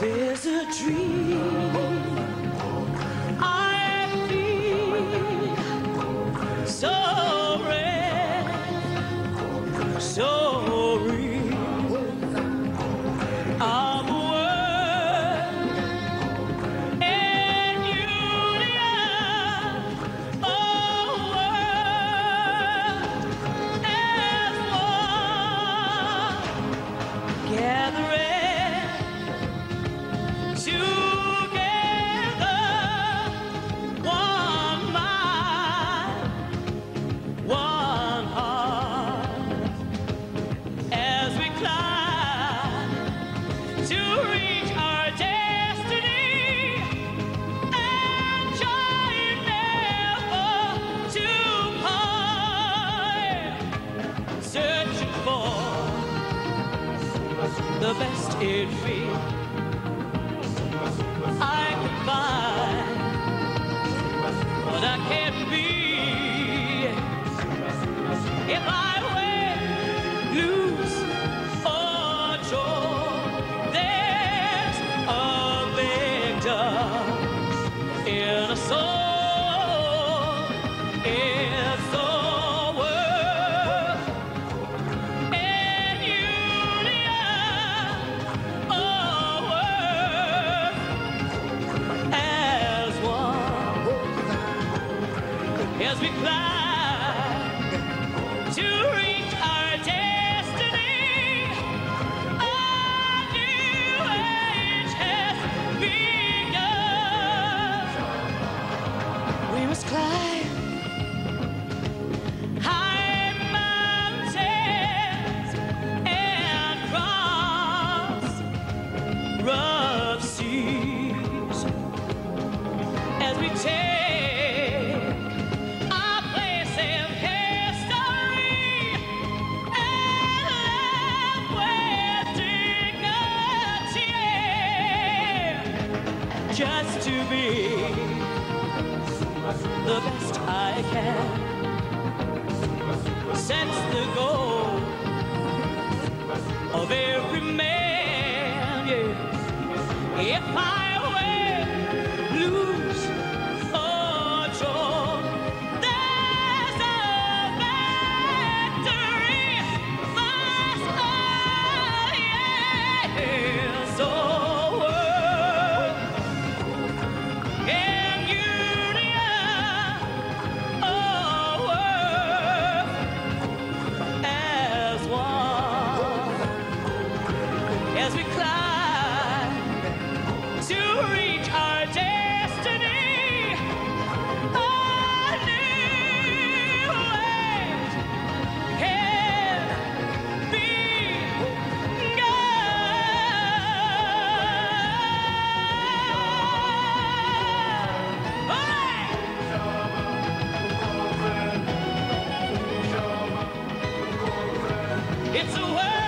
There's a dream. the best it'd be as we climb to reach our destiny. A new age has begun. We must climb high mountains and cross rough seas as we take. just to be the best I can. Sense the goal of it. It's a world.